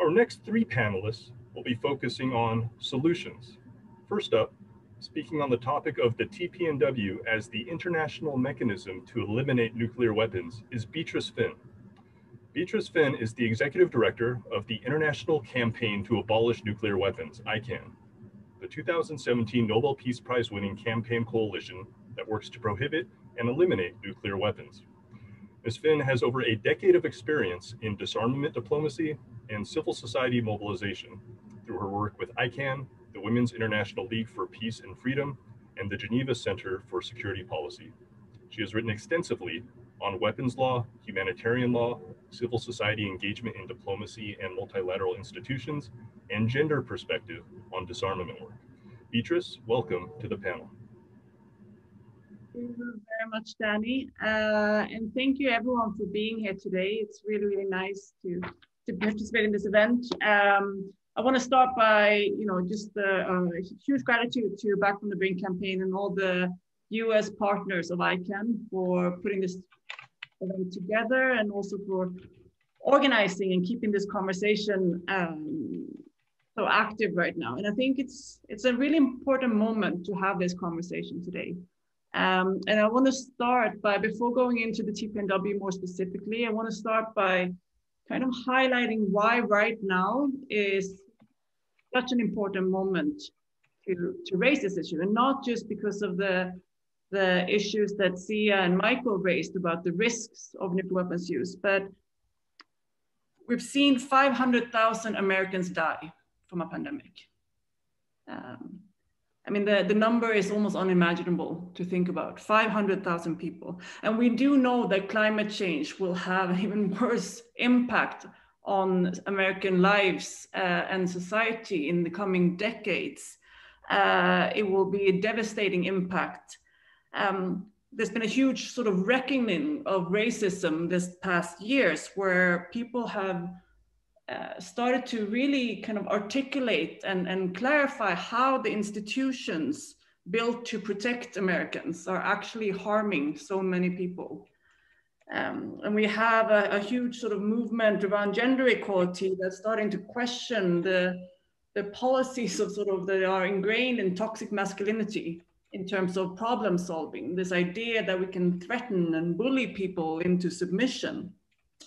Our next three panelists will be focusing on solutions. First up, speaking on the topic of the TPNW as the international mechanism to eliminate nuclear weapons is Beatrice Fihn. Beatrice Fihn is the executive director of the International Campaign to Abolish Nuclear Weapons, ICAN, the 2017 Nobel Peace Prize winning campaign coalition that works to prohibit and eliminate nuclear weapons. Ms. Fihn has over a decade of experience in disarmament diplomacy and civil society mobilization through her work with ICAN, the Women's International League for Peace and Freedom, and the Geneva Center for Security Policy. She has written extensively on weapons law, humanitarian law, civil society engagement in diplomacy and multilateral institutions, and gender perspective on disarmament work. Beatrice, welcome to the panel. Thank you very much, Danny. Uh, and thank you everyone for being here today. It's really, really nice to, to participate in this event. Um, I want to start by, you know, just a uh, huge gratitude to Back from the Brink campaign and all the US partners of ICAN for putting this event together and also for organizing and keeping this conversation um, so active right now. And I think it's it's a really important moment to have this conversation today. Um, and I want to start by, before going into the TPNW more specifically, I want to start by kind of highlighting why right now is such an important moment to, to raise this issue. And not just because of the the issues that Sia and Michael raised about the risks of nuclear weapons use, but we've seen 500,000 Americans die from a pandemic. Um, I mean, the, the number is almost unimaginable to think about 500,000 people. And we do know that climate change will have an even worse impact on American lives uh, and society in the coming decades. Uh, it will be a devastating impact um, there's been a huge sort of reckoning of racism this past years where people have uh, started to really kind of articulate and, and clarify how the institutions built to protect Americans are actually harming so many people. Um, and we have a, a, huge sort of movement around gender equality that's starting to question the, the policies of sort of that are ingrained in toxic masculinity in terms of problem solving, this idea that we can threaten and bully people into submission.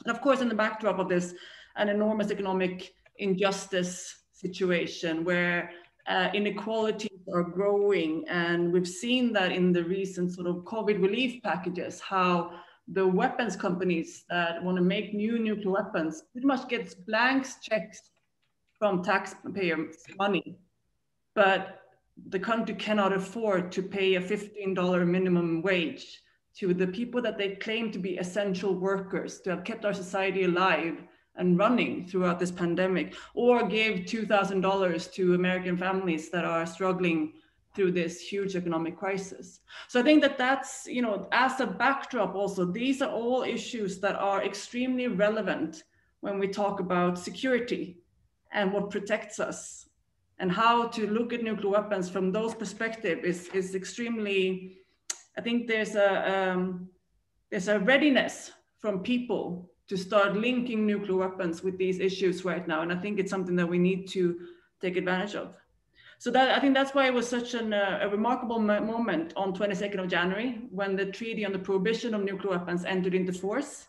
And of course, in the backdrop of this, an enormous economic injustice situation where uh, inequalities are growing. And we've seen that in the recent sort of COVID relief packages, how the weapons companies that want to make new nuclear weapons pretty much gets blank checks from taxpayers' money. But the country cannot afford to pay a $15 minimum wage to the people that they claim to be essential workers to have kept our society alive and running throughout this pandemic, or give $2,000 to American families that are struggling through this huge economic crisis. So I think that that's, you know, as a backdrop also, these are all issues that are extremely relevant when we talk about security and what protects us and how to look at nuclear weapons from those perspective is, is extremely, I think there's a, um, there's a readiness from people to start linking nuclear weapons with these issues right now. And I think it's something that we need to take advantage of. So that I think that's why it was such an, uh, a remarkable moment on 22nd of January when the Treaty on the Prohibition of Nuclear Weapons entered into force.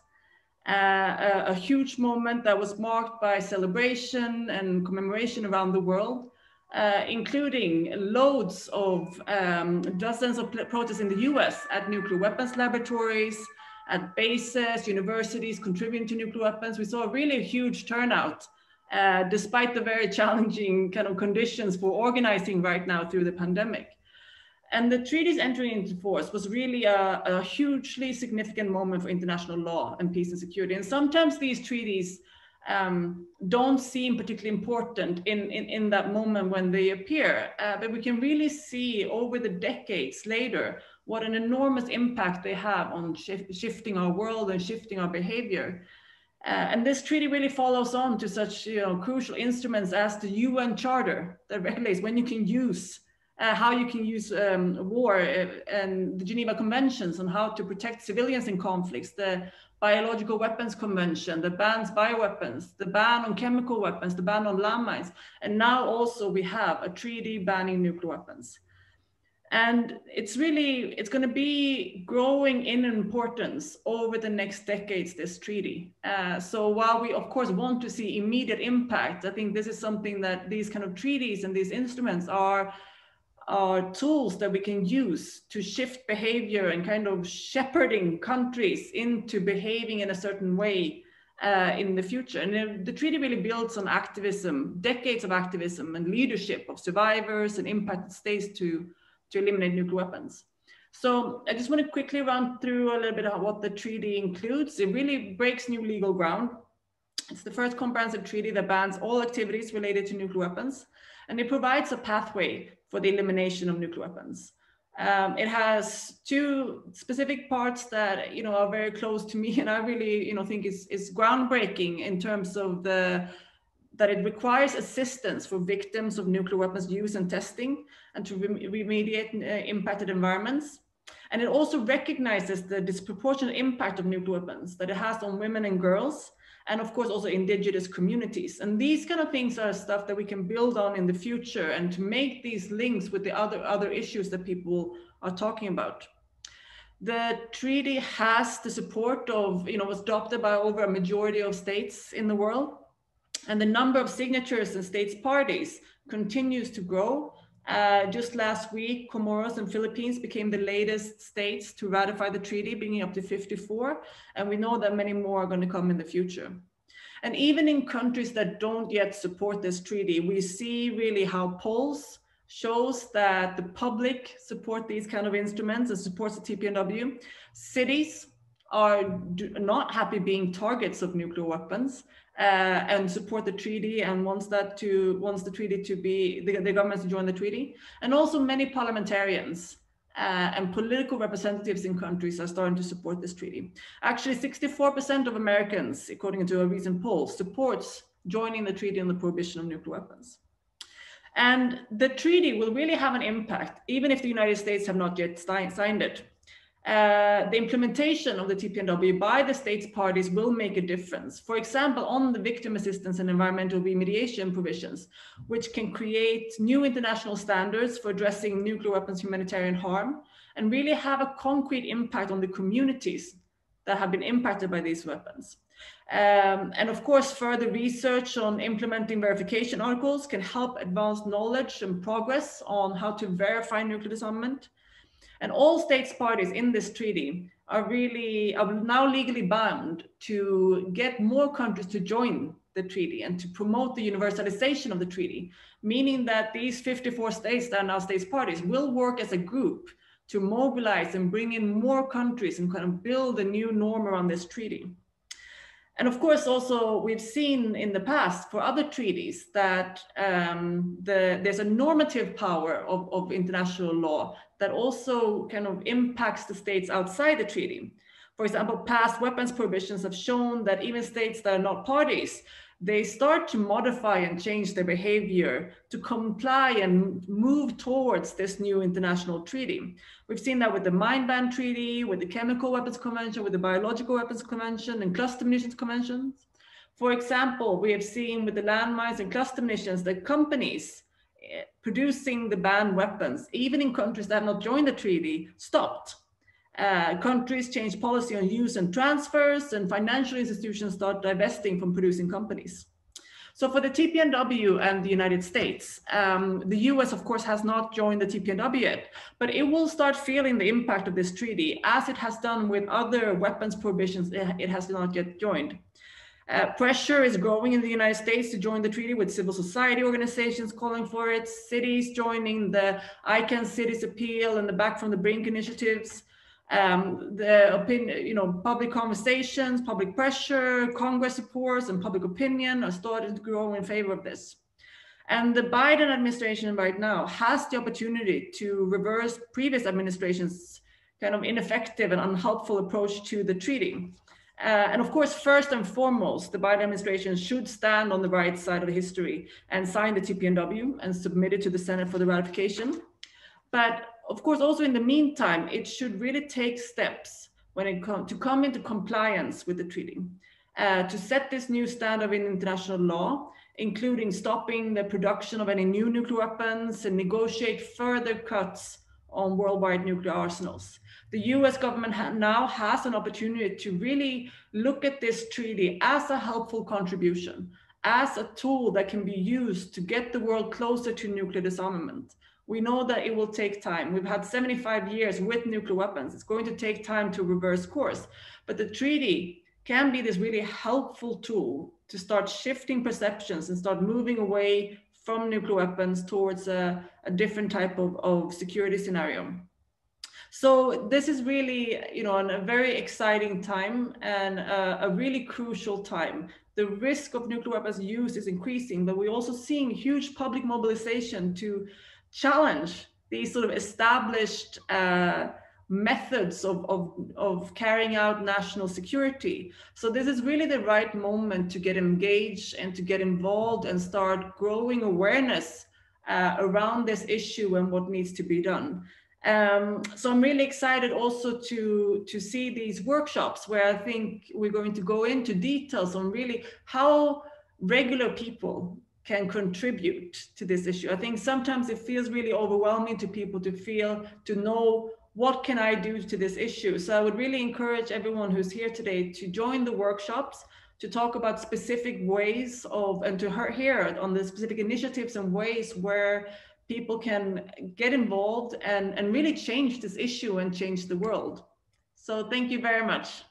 Uh, a, a, huge moment that was marked by celebration and commemoration around the world uh, including loads of um, dozens of protests in the US at nuclear weapons laboratories, at bases, universities contributing to nuclear weapons. We saw a really huge turnout uh, despite the very challenging kind of conditions for organizing right now through the pandemic. And the treaties entering into force was really a, a hugely significant moment for international law and peace and security. And sometimes these treaties um, don't seem particularly important in, in, in, that moment when they appear. Uh, but we can really see over the decades later what an enormous impact they have on shif shifting our world and shifting our behavior. Uh, and this treaty really follows on to such you know, crucial instruments as the UN Charter that regulates when you can use, uh, how you can use um, war uh, and the Geneva Conventions on how to protect civilians in conflicts, the Biological Weapons Convention that bans bioweapons, the ban on chemical weapons, the ban on landmines, and now also we have a treaty banning nuclear weapons. And it's really, it's going to be growing in importance over the next decades, this treaty. Uh, so while we, of course, want to see immediate impact, I think this is something that these kind of treaties and these instruments are are tools that we can use to shift behavior and kind of shepherding countries into behaving in a certain way uh, in the future. And the treaty really builds on activism, decades of activism and leadership of survivors and impacted states to, to eliminate nuclear weapons. So I just want to quickly run through a little bit of what the treaty includes. It really breaks new legal ground. It's the first comprehensive treaty that bans all activities related to nuclear weapons, and it provides a pathway for the elimination of nuclear weapons. Um, it has two specific parts that you know are very close to me, and I really you know think is is groundbreaking in terms of the that it requires assistance for victims of nuclear weapons use and testing, and to remediate uh, impacted environments. And it also recognizes the disproportionate impact of nuclear weapons that it has on women and girls, and of course also indigenous communities. And these kind of things are stuff that we can build on in the future and to make these links with the other, other issues that people are talking about. The treaty has the support of, you know, was adopted by over a majority of states in the world. And the number of signatures and states parties continues to grow. Uh, just last week, Comoros and Philippines became the latest states to ratify the treaty, bringing up to 54. And we know that many more are going to come in the future. And even in countries that don't yet support this treaty, we see really how polls shows that the public support these kind of instruments and supports the TPNW. Cities are not happy being targets of nuclear weapons uh, and support the treaty and wants that to wants the treaty to be the, the government to join the treaty and also many parliamentarians uh, and political representatives in countries are starting to support this treaty. Actually, 64% of Americans, according to a recent poll, supports joining the treaty on the prohibition of nuclear weapons. And the treaty will really have an impact, even if the United States have not yet signed it. Uh, the implementation of the TPNW by the states parties will make a difference. For example, on the victim assistance and environmental remediation provisions, which can create new international standards for addressing nuclear weapons humanitarian harm and really have a concrete impact on the communities that have been impacted by these weapons. Um, and of course, further research on implementing verification articles can help advance knowledge and progress on how to verify nuclear disarmament and all states parties in this treaty are really are now legally bound to get more countries to join the treaty and to promote the universalization of the treaty, meaning that these 54 states that are now states parties will work as a group to mobilize and bring in more countries and kind of build a new norm around this treaty. And of course, also we've seen in the past for other treaties that um, the, there's a normative power of, of international law that also kind of impacts the states outside the treaty. For example, past weapons prohibitions have shown that even states that are not parties, they start to modify and change their behavior to comply and move towards this new international treaty. We've seen that with the Mine Ban Treaty, with the Chemical Weapons Convention, with the Biological Weapons Convention and Cluster Munitions Conventions. For example, we have seen with the landmines and cluster munitions that companies eh, producing the banned weapons, even in countries that have not joined the treaty, stopped. Uh, countries change policy on use and transfers, and financial institutions start divesting from producing companies. So for the TPNW and the United States, um, the US, of course, has not joined the TPNW yet, but it will start feeling the impact of this treaty as it has done with other weapons prohibitions it has not yet joined. Uh, pressure is growing in the United States to join the treaty with civil society organizations calling for it, cities joining the ICAN Cities Appeal and the Back from the Brink initiatives um, the opinion, you know, public conversations, public pressure, Congress supports, and public opinion are starting to grow in favor of this. And the Biden administration right now has the opportunity to reverse previous administration's kind of ineffective and unhelpful approach to the treaty. Uh, and of course, first and foremost, the Biden administration should stand on the right side of the history and sign the TPNW and submit it to the Senate for the ratification. But of course, also in the meantime, it should really take steps when it to come into compliance with the treaty, uh, to set this new standard in international law, including stopping the production of any new nuclear weapons and negotiate further cuts on worldwide nuclear arsenals. The US government ha now has an opportunity to really look at this treaty as a helpful contribution, as a tool that can be used to get the world closer to nuclear disarmament. We know that it will take time. We've had 75 years with nuclear weapons. It's going to take time to reverse course. But the treaty can be this really helpful tool to start shifting perceptions and start moving away from nuclear weapons towards a, a different type of, of security scenario. So this is really, you know, a very exciting time and a, a, really crucial time. The risk of nuclear weapons use is increasing, but we're also seeing huge public mobilization to challenge these sort of established uh, methods of, of, of carrying out national security. So this is really the right moment to get engaged and to get involved and start growing awareness uh, around this issue and what needs to be done. Um, so I'm really excited also to, to see these workshops where I think we're going to go into details on really how regular people can contribute to this issue. I think sometimes it feels really overwhelming to people to feel, to know what can I do to this issue? So I would really encourage everyone who's here today to join the workshops to talk about specific ways of and to hear on the specific initiatives and ways where people can get involved and, and really change this issue and change the world. So thank you very much.